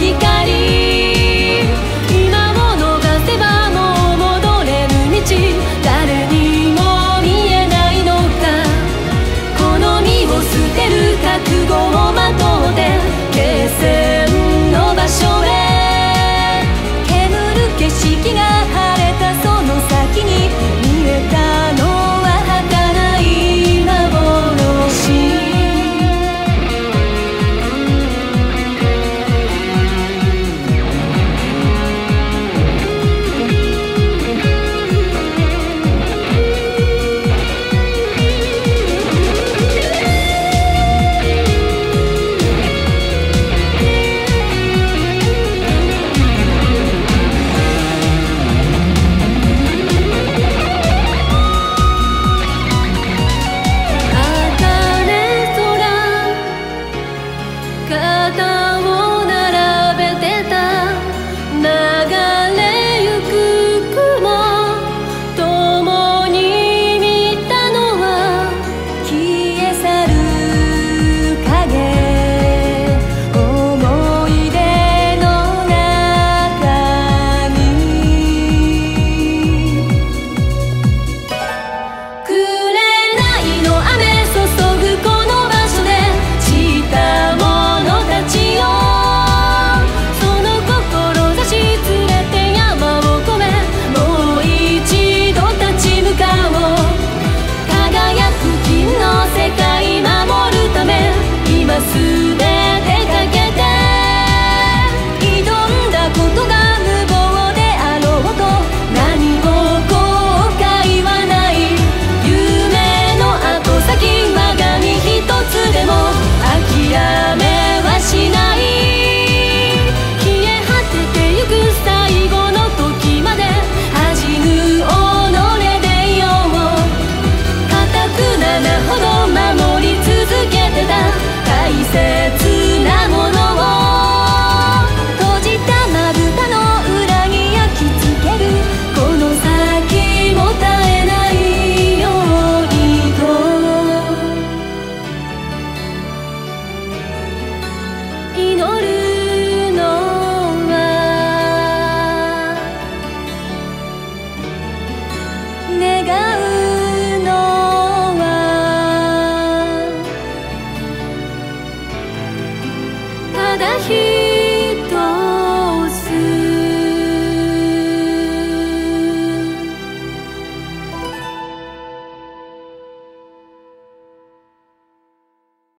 光だ日